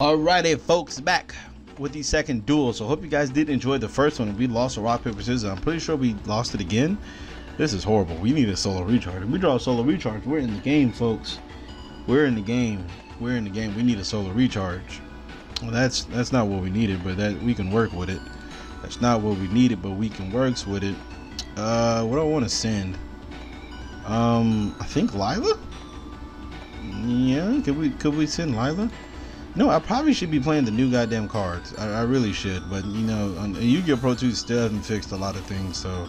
Alrighty, folks, back with the second duel. So hope you guys did enjoy the first one. We lost a rock paper scissors. I'm pretty sure we lost it again. This is horrible. We need a solar recharge. If we draw a solar recharge, we're in the game, folks. We're in the game. We're in the game. We need a solar recharge. Well, that's that's not what we needed, but that we can work with it. That's not what we needed, but we can works with it. Uh, what do I want to send? Um, I think Lyla. Yeah, could we could we send Lyla? No, I probably should be playing the new goddamn cards. I, I really should, but you know, Yu-Gi-Oh! Pro 2 still hasn't fixed a lot of things, so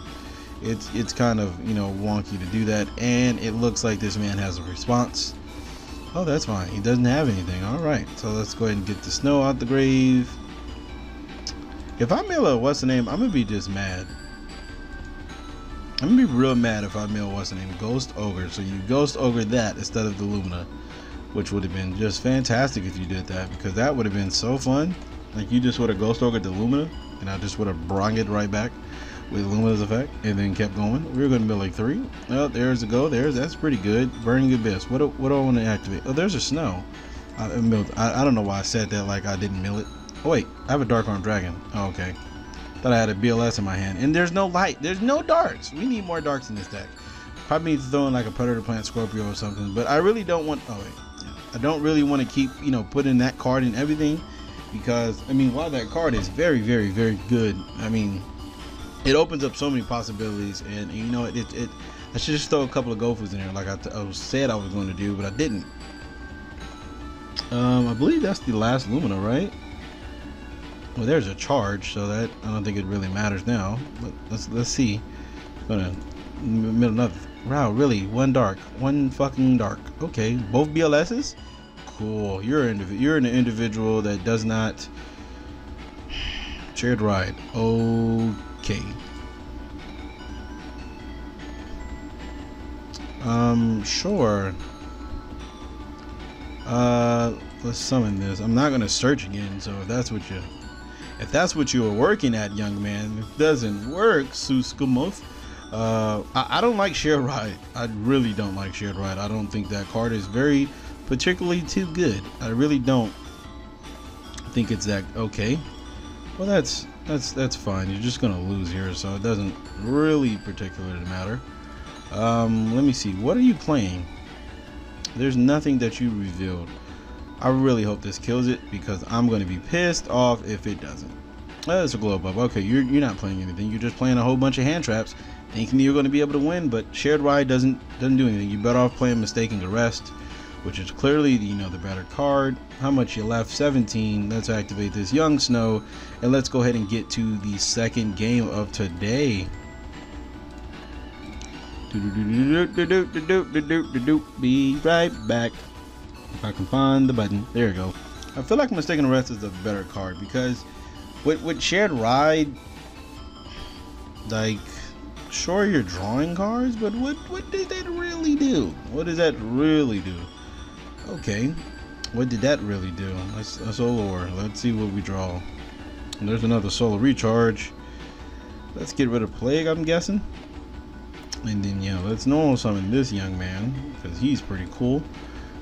it's it's kind of you know wonky to do that. And it looks like this man has a response. Oh, that's fine. He doesn't have anything. All right, so let's go ahead and get the snow out the grave. If I mail a what's the name, I'm gonna be just mad. I'm gonna be real mad if I mail what's the name, Ghost Ogre. So you Ghost Ogre that instead of the Lumina which would have been just fantastic if you did that because that would have been so fun. Like you just would have ghost Ogre the Lumina and I just would have brung it right back with Lumina's effect and then kept going. We were to be like three. Oh, there's a go. There's that's pretty good. Burning Abyss. What do, what do I want to activate? Oh, there's a snow. I, I, I don't know why I said that like I didn't mill it. Oh wait, I have a Dark Arm Dragon. Oh, okay. Thought I had a BLS in my hand. And there's no light. There's no darks. We need more darks in this deck. Probably need to throw in like a Predator Plant Scorpio or something. But I really don't want. Oh wait. I don't really want to keep, you know, putting that card in everything because, I mean, while that card is very, very, very good, I mean, it opens up so many possibilities. And, you know, it, it, I should just throw a couple of Gofus in there like I, I said I was going to do, but I didn't. Um, I believe that's the last Lumina, right? Well, there's a charge, so that I don't think it really matters now. But let's let's see. I'm gonna middle another Wow, really? One dark, one fucking dark. Okay, both BLSs. Cool. You're an you're an individual that does not shared ride. Okay. Um, sure. Uh, let's summon this. I'm not gonna search again. So if that's what you, if that's what you were working at, young man, it doesn't work, Suskumoth. Uh, I, I, don't like Shared Ride. I really don't like Shared Ride. I don't think that card is very particularly too good. I really don't think it's that okay. Well, that's that's that's fine. You're just gonna lose here, so it doesn't really particularly matter. Um, let me see. What are you playing? There's nothing that you revealed. I really hope this kills it because I'm going to be pissed off if it doesn't. Oh, it's a glow up. Okay, you're, you're not playing anything. You're just playing a whole bunch of hand traps thinking you're going to be able to win, but shared ride doesn't doesn't do anything. You're better off playing mistaken arrest, which is clearly you know the better card. How much you left? 17. Let's activate this young snow, and let's go ahead and get to the second game of today. Be right back. If I can find the button, there you go. I feel like mistaken arrest is a better card because with with shared ride, like sure you're drawing cards, but what what did that really do? What does that really do? Okay, what did that really do? Let's let's. Let's see what we draw. And there's another solar recharge. Let's get rid of plague. I'm guessing. And then yeah, let's normal summon this young man because he's pretty cool.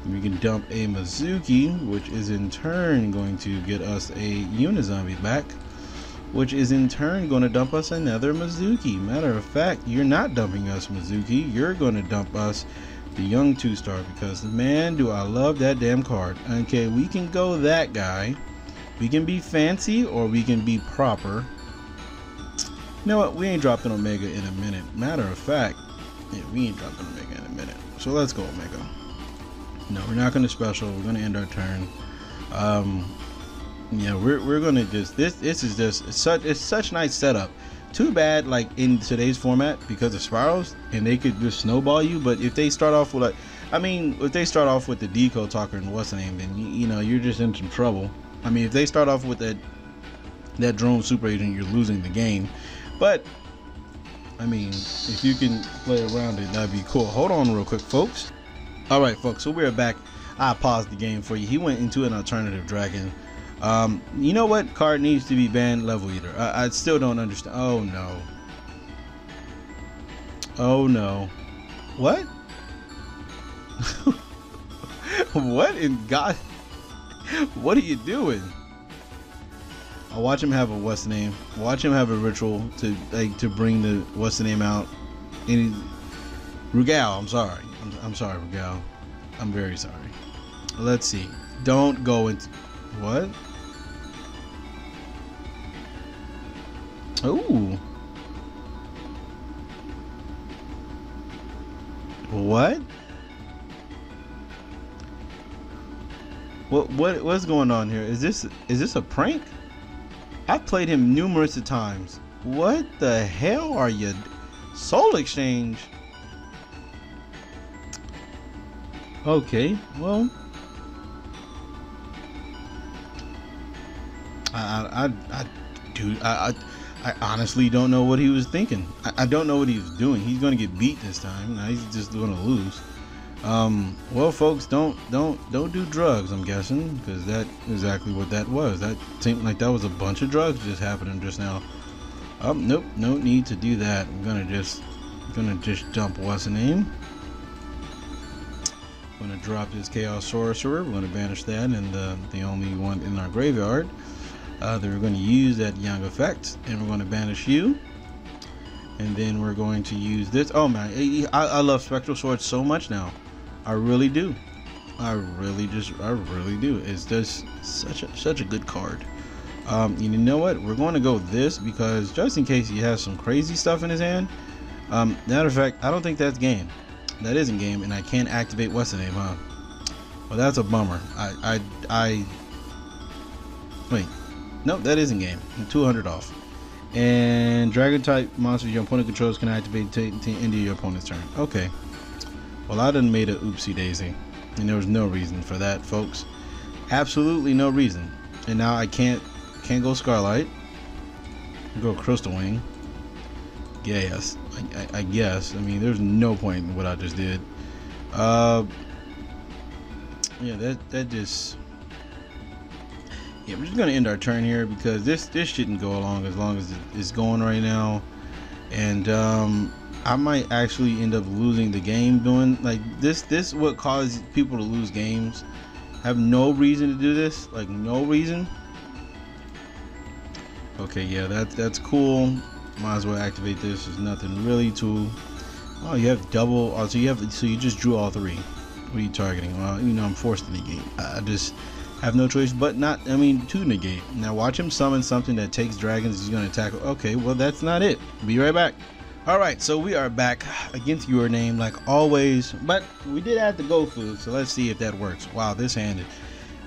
We can dump a Mezuki, which is in turn going to get us a Unizombie back which is in turn going to dump us another Mezuki. Matter of fact, you're not dumping us Mezuki, you're going to dump us the young two star because man, do I love that damn card. Okay, we can go that guy. We can be fancy or we can be proper. You know what? We ain't dropping Omega in a minute. Matter of fact, yeah, we ain't dropping Omega in a minute. So let's go Omega. No, we're not going to special. We're going to end our turn. Um, yeah, we're, we're gonna just this this is just it's such it's such nice setup. Too bad like in today's format because of SPYRALs and they could just snowball you. But if they start off with like, I mean, if they start off with the Decode Talker and what's the name, then you, you know you're just in some trouble. I mean, if they start off with that that drone super agent, you're losing the game. But I mean, if you can play around it, that'd be cool. Hold on real quick, folks. All right, folks. So we're back. I paused the game for you. He went into an alternative dragon um, you know what card needs to be banned? Level Eater. I, I still don't understand. Oh no. Oh no. What? what in God? What are you doing? I'll watch him have a what's the name? Watch him have a ritual to like to bring the what's the name out. Any Rugal, I'm sorry. I'm, I'm sorry, Rugal. I'm very sorry. Let's see. Don't go into what? Ooh. What? What what what's going on here? Is this is this a prank? I've played him numerous times. What the hell are you? Soul Exchange. Okay, well. I I I, dude, I, I I honestly don't know what he was thinking. I, I don't know what he was doing. He's gonna get beat this time. Now he's just gonna lose. Um, well, folks, don't don't don't do drugs. I'm guessing because that exactly what that was. That seemed like that was a bunch of drugs just happening just now. Um, nope, no need to do that. I'm gonna just gonna just dump what's the name. I'm gonna drop this chaos sorcerer. We're gonna banish that, and the the only one in our graveyard uh, that we're going to use that young effect, and we're going to banish you and then we're going to use this oh man I, I love spectral swords so much now I really do. I really just, I really do. It's just such a such a good card. Um, you know what? We're going to go this because just in case he has some crazy stuff in his hand. Um, matter of fact, I don't think that's game. That isn't game, and I can't activate what's the name, huh? Well, that's a bummer. I, I, I. Wait, no, that isn't game. 200 off. And dragon type monsters your opponent controls can activate to end your opponent's turn. Okay. Well, I done made a oopsie daisy, and there was no reason for that, folks. Absolutely no reason. And now I can't can't go Scarlight. Go Crystal Wing. Yeah, yes, I, I, I, guess. I mean, there's no point in what I just did. Uh, yeah, that that just. Yeah, we're just gonna end our turn here because this this shouldn't go along as long as it's going right now, and um, I might actually end up losing the game doing like this. This what causes people to lose games. Have no reason to do this, like no reason. Okay, yeah, that that's cool. Might as well activate this. There's nothing really to. Oh, you have double. Oh, so you have so you just drew all three. What are you targeting? Well, you know I'm forced to negate. I just have no choice but not. I mean to negate. Now watch him summon something that takes dragons. He's gonna attack. Okay, well that's not it. Be right back. All right, so we are back against your name like always, but we did add the Gofu, so let's see if that works. Wow, this hand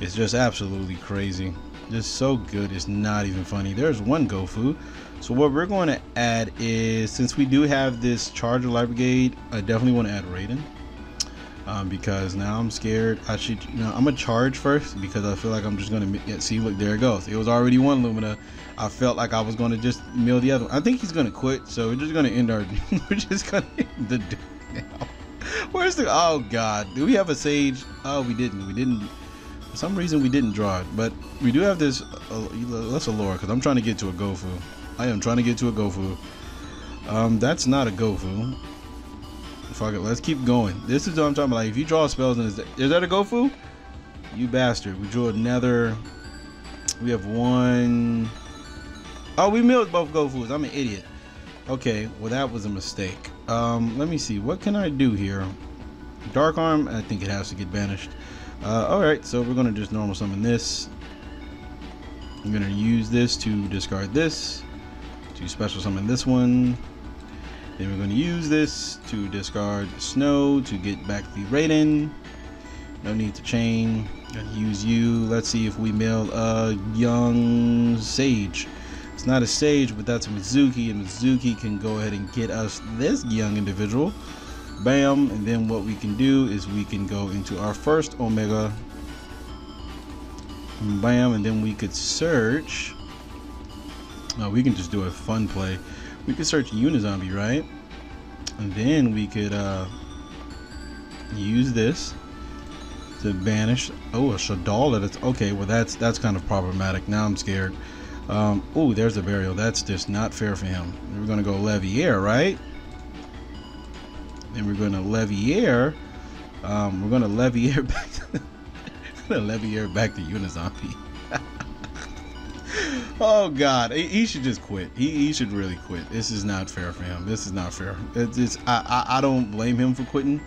is just absolutely crazy. Just so good, it's not even funny. There's one Gofu. So what we're going to add is, since we do have this Charger Light Brigade, I definitely want to add Raiden um, because now I'm scared. I should, you know, I'm gonna charge first because I feel like I'm just gonna yeah, see. Look, there it goes. It was already one Lumina. I felt like I was gonna just mill the other. One. I think he's gonna quit, so we're just gonna end our. we're just gonna end the now. Where's the? Oh God, do we have a sage? Oh, we didn't. We didn't. For some reason, we didn't draw it, but we do have this. Uh, let's allure because I'm trying to get to a Gofu. I am trying to get to a Gofu. Um, that's not a Gofu. Fuck it, let's keep going. This is what I'm talking about. Like, if you draw spells, and is that, is that a Gofu? You bastard. We drew another. We have one. Oh, we milled both Gofus. I'm an idiot. Okay, well that was a mistake. Um, let me see. What can I do here? Dark Arm. I think it has to get banished. Uh, all right, so we're gonna just normal summon this. I'm gonna use this to discard this, to special summon this one, then we're going to use this to discard Snow to get back the Raiden. No need to chain. Gonna use you. Let's see if we mill a young Sage. It's not a Sage, but that's a Mezuki, and Mezuki can go ahead and get us this young individual. Bam, and then what we can do is we can go into our first Omega. Bam, and then we could search. Oh, we can just do a fun play we could search Unizombie, right? And then we could uh, use this to banish. Oh, a Shaddoll. That's okay. Well, that's that's kind of problematic. Now I'm scared. Um, oh, there's a burial. That's just not fair for him. We're gonna go Leviair, right? And we're going to Leviair. Um, we're going to Leviair back. To, Leviair back to Unizombie. oh God, he, should just quit. He, he should really quit. This is not fair for him. This is not fair. It's, it's I, I I don't blame him for quitting.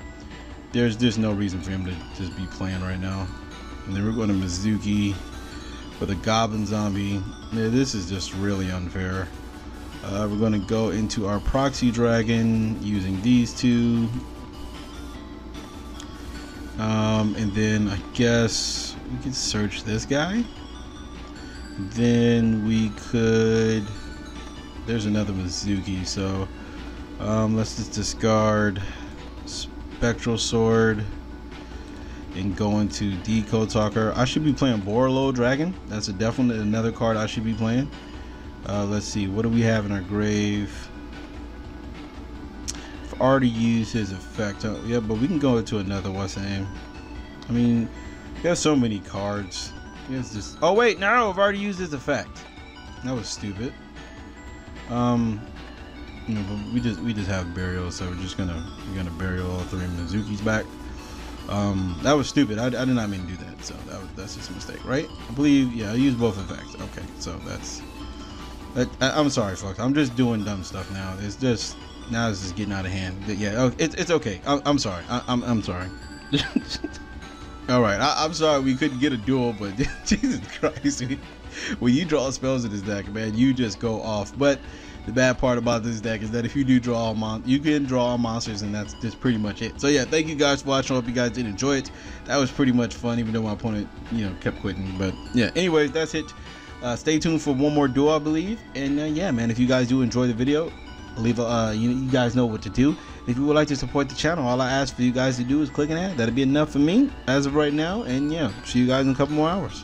There's there's no reason for him to just be playing right now. And then we're going to Mezuki with a Goblin Zombie. Yeah, this is just really unfair. Uh, we're going to go into our Proxy Dragon using these two. Um, and then I guess we could search this guy. Then we could. There's another Mezuki, so um, let's just discard Spectral Sword and go into Decode Talker. I should be playing Borreload Dragon. That's a definite another card I should be playing. Uh, let's see, what do we have in our grave? I've already used his effect. Uh, yeah, but we can go into another what's the name. I mean, we have so many cards. It's just. Oh wait, no, I've already used his effect. That was stupid. Um, you know, but we just we just have burial, so we're just gonna we're gonna bury all three Mezuki's back. Um, that was stupid. I, I did not mean to do that, so that that's just a mistake, right? I believe, yeah, I used both effects. Okay, so that's. That, I, am sorry, folks. I'm just doing dumb stuff now. It's just now it's just getting out of hand. But Yeah, oh, it's it's okay. I, I'm sorry. I, I'm I'm sorry. All right, I, am sorry we couldn't get a duel, but Jesus Christ, when you draw spells in this deck, man, you just go off. But the bad part about this deck is that if you do draw all mon you can draw all monsters, and that's just pretty much it. So yeah, thank you guys for watching. I hope you guys did enjoy it. That was pretty much fun, even though my opponent, you know, kept quitting. But yeah, anyways, that's it. Uh, stay tuned for one more duel, I believe. And uh, yeah, man, if you guys do enjoy the video, leave a, uh, you, you guys know what to do. If you would like to support the channel, all I ask for you guys to do is click an ad. That'll be enough for me as of right now. And yeah, see you guys in a couple more hours.